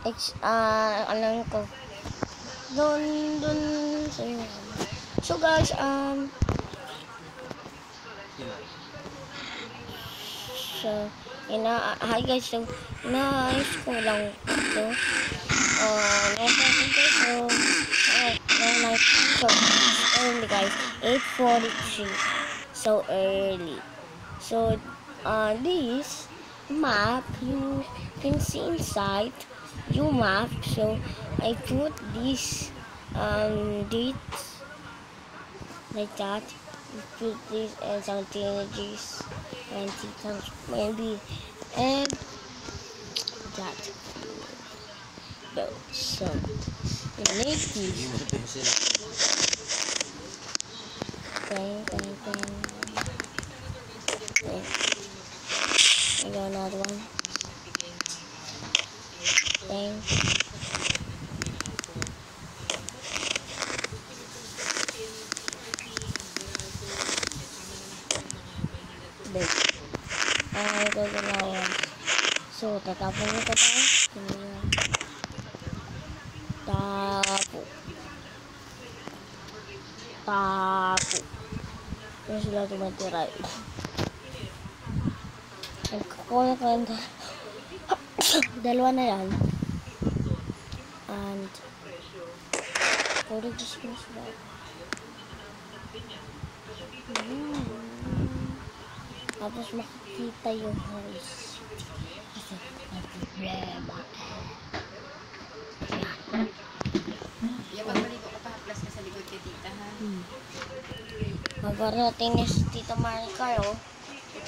Ex, ah, alam ko. Doon, doon, sa So guys, um, so, ina, hi guys, so, inaayos ko lang ito. Uh, no presentation. Uh, no night. So, early guys, 8.43. So early. So, uh, this map, you can see inside your map. So, I put this um, dates like that. You put this and some teenagers and titans maybe and that. So, you make these. Hindi mo sa pencil. Bang, bang, bang. I got another one. So, tatapon ko tayo. Ganyan. Tapo. Tapo. Yung sila tumatira. Nagkakuha ko yung da- dalawa na yan. And puro dismiss ba? Hmm. Tapos makikita yung host. Kasi may problema. Yung pagmaligo ka pa, plus ka sa likod kay tita, ha? Magarating na si Tita Maricar, oh.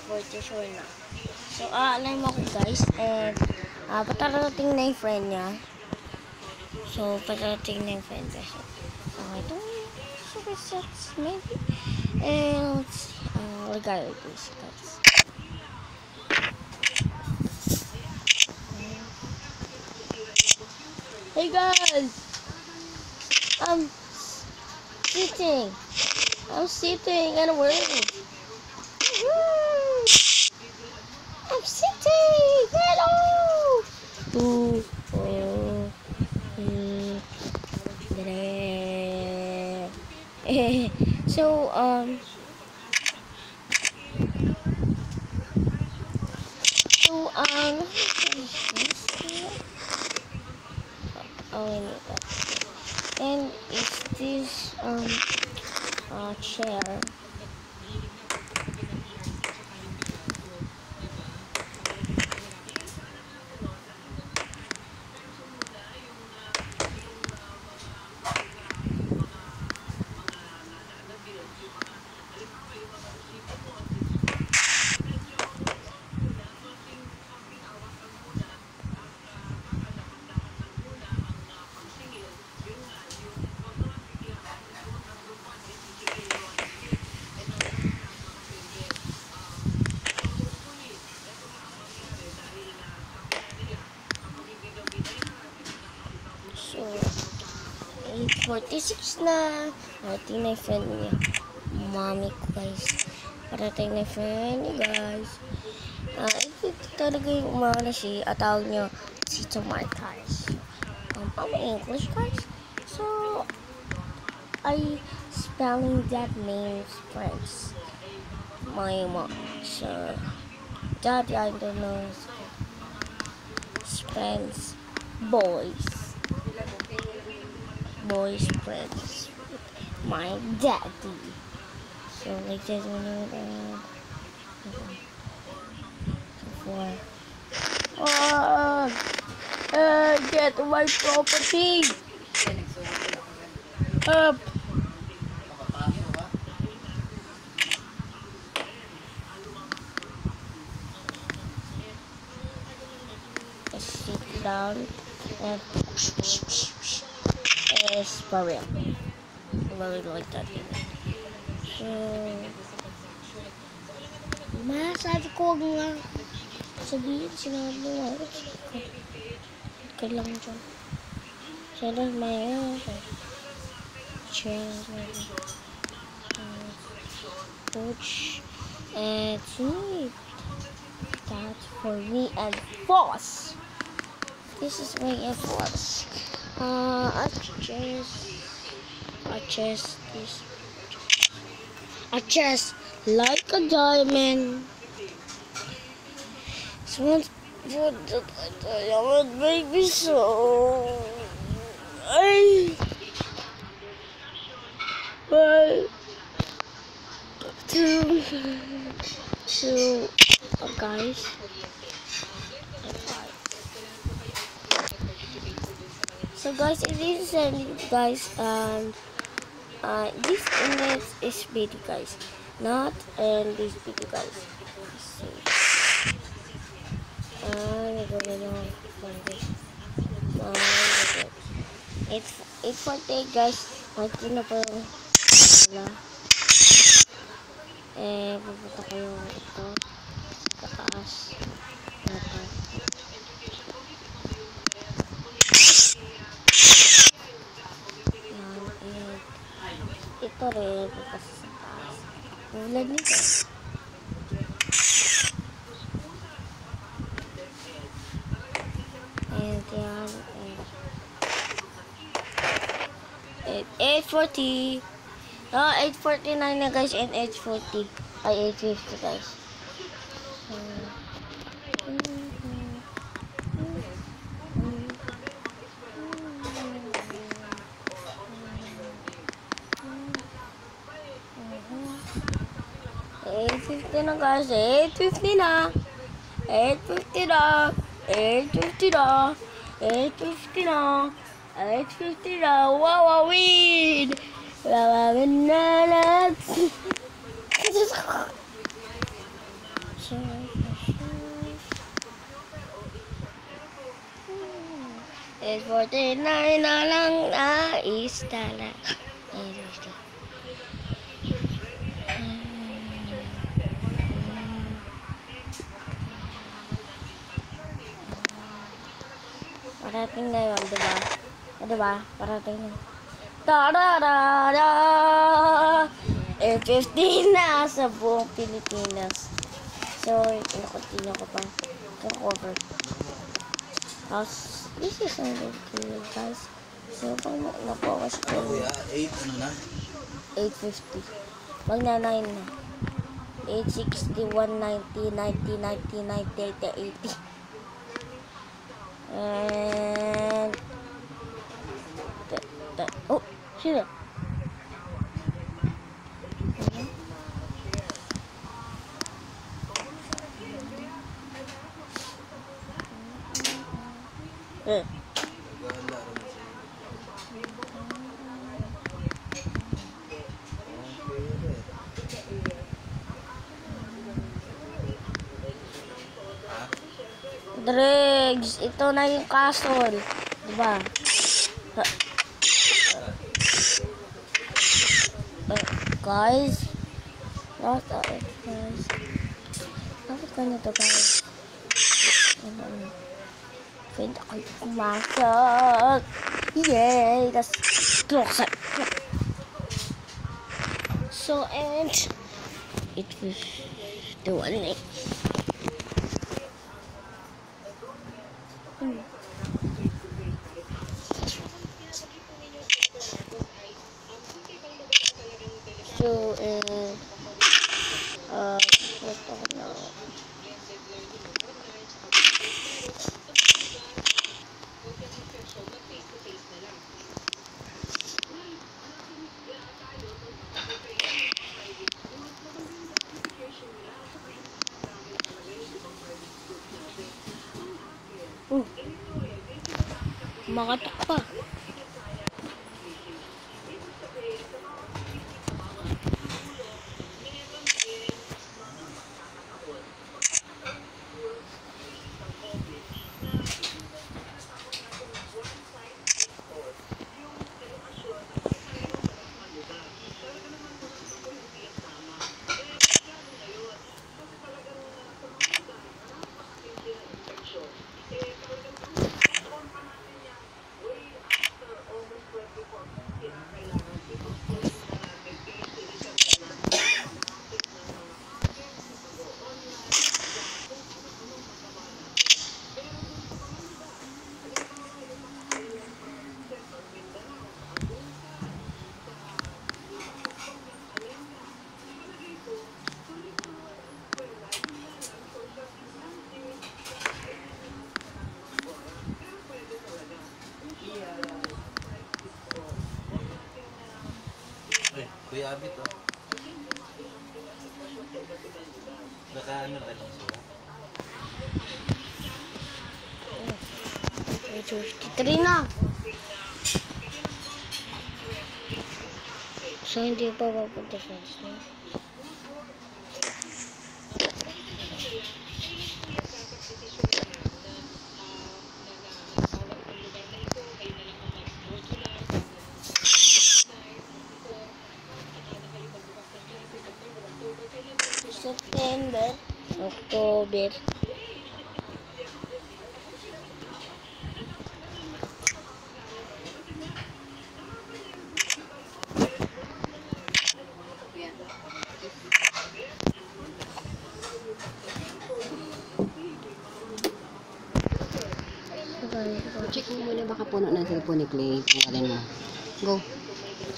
For sure na. So, aalay mo ako, guys. And, ah, patarating na yung friend niya. So, patarating na yung friend niya. So, okay, ito super sets, maybe. And, let's see. Uh, regard this, guys. Hey, guys! I'm sitting. I'm sitting and working. I'm sitting. Hello. Ooh, oh, mm, so um. Um. Oh. And is this um uh, chair? So, 8.46 na. Parating na yung friend niya. Mami ko, guys. Parating na yung friend niya, guys. Ah, ito talaga yung umana si, at tawag niya, si Tomar Cars. Um, I'm English, guys. So, I spelling that name Spence. My mom. So, daddy, I don't know. Spence. Boys. Boys friends. My daddy. So, like this one. Uh, four. Oh, uh, get my property. Up. Sit down and is for real. Really like that. So, masabi ko huwag nga sabihin, sinabi mo nga. Ka lang dyan. So, that's my answer. Chair. Coach. And sweet. That's for me and boss. This is my efforts. Uh, a chest. A chest is. A chest like a diamond. Someone's put the diamond make me so. I. But. To. To. Uh, guys. Guys, it is uh, guys and uh, this image is video guys, not and this video guys. Ah, nagawin. It's eight forty guys. Ito na po yung wala. Eh, pupunta ko yung ito. Ito rin, bukas sa taas. Ulan nito. And yan, and 840. Ah, 849 na guys and 840. Ay, 850 guys. Eight fifty na guys, eight fifty na, eight fifty na, eight fifty na, eight fifty na, eight fifty na, wow, wow, win! Wow, wow, win. Na na! Forty nine na lang nais tala. Eight Parating na yun, di ba? O, di ba? Parating na. Tararara! Eh, 15 na sa buong Pilipinas. So, ino-continue ko pa. Ito cover. Tapos, this is a video, guys. So, pag napawas ko, Kuya, 8 ano na? 850. Magna 9 na. 860, 190, 90, 90, 90, 80, 80. And... Ta- oh, sino? Ano? Eh, Dregs, ito na yung castle. Diba? Uh, guys, what are it, guys? Bakit ganito, guys? Pwede ako pumasok. Yay! That's closer. So, and it was the one next. So, Marat Akbar. Abit oh. Naka ano na lang sila? May 53 na. So, hindi pa mag-defense na. Check mo muna baka puno ng cellphone ni Clay. Tanggalin mo. Go.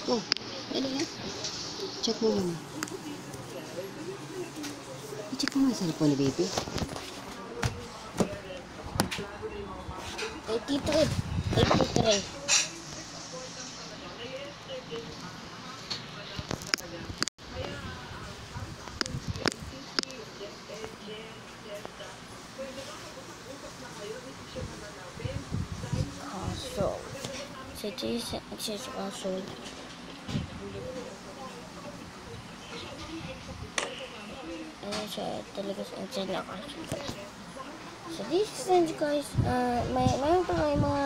Go. Dali na. Check mo muna. I-check mo yung cellphone ni baby. 83, 83. Sa Jason, sa kaso, ano siya, talaga sa nakaso guys. So this is guys, uh, may, mayroon pa kayo mga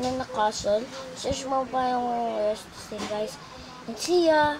ano na castle. Search mo pa yung rest guys. And see ya!